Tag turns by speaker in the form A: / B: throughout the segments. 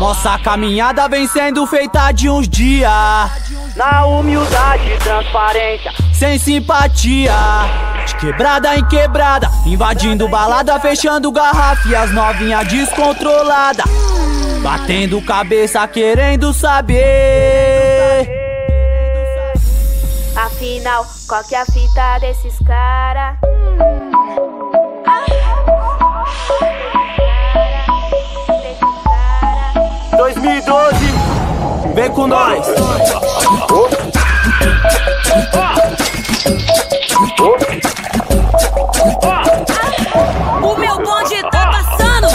A: Nossa caminhada vem sendo feita de uns dias. Na humildade, transparência, sem simpatia. De quebrada em quebrada, invadindo balada, fechando garrafa e as novinhas descontrolada. Batendo cabeça, querendo saber.
B: Afinal, qual que é a fita desses cara?
A: Vem com nós.
C: O meu bonde tá passando.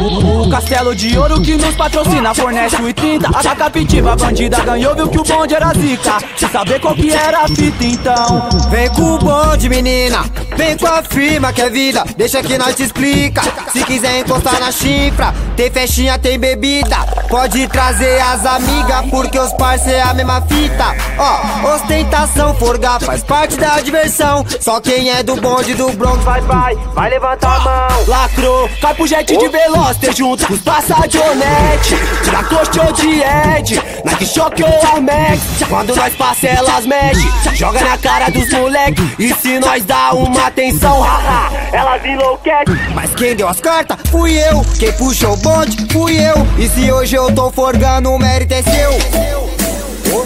A: O castelo de ouro que nos patrocina fornece o 30 A captiva bandida ganhou, viu que o bonde era zica Se saber qual que era a fita então
D: Vem com o bonde, menina. Vem com a firma que é vida. Deixa que nós te explica. Se quiser encostar na chifra, tem festinha, tem bebida. Pode trazer as amigas, porque os parceiros é a mesma fita. Ó, ostentação, forgar faz parte da diversão. Só quem é do bonde do Bronx vai, vai, vai levantar a mão.
A: Lacrou, cai pro jet de Veloster junto os passadionete Tira coxa de Ed, Nike Shock ou Armex Quando nós passa elas mexe Joga na cara dos moleque E se nós dá uma atenção, haha Elas enlouquecem
D: Mas quem deu as cartas fui eu. Quem puxou o bonde fui eu. E se hoje eu tô forgando, o mérito é seu.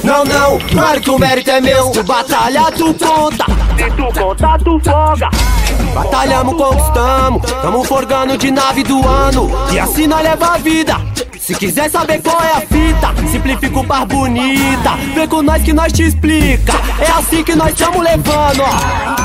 A: Não, não, claro que o mérito é meu Tu batalha, tu conta Se tu conta, tu folga Batalhamos, conquistamos Tamo forgando de nave do ano E assim nós leva a vida se quiser saber qual é a fita, simplifica o par bonita. Vem com nós que nós te explica. É assim que nós estamos levando, ó.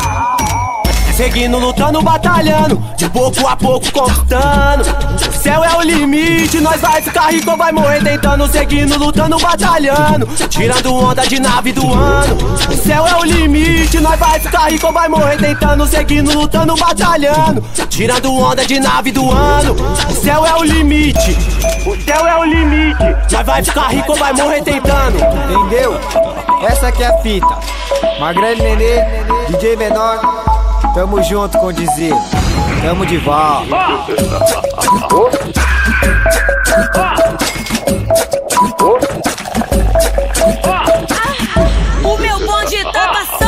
A: Seguindo, lutando, batalhando, de pouco a pouco conquistando. O céu é o limite, nós vai ficar rico ou vai morrer tentando. Seguindo, lutando, batalhando, tirando onda de nave do ano. O céu é o limite, nós vai ficar rico ou vai morrer tentando. Seguindo, lutando, batalhando, tirando onda de nave do ano. O céu é o limite, o céu é o limite, nós vai ficar rico ou vai morrer tentando.
D: Entendeu? Essa que é a fita. Magrelo Nenê, DJ Menor. Tamo junto, com Condizila. Tamo de volta. O meu bonde tá passando.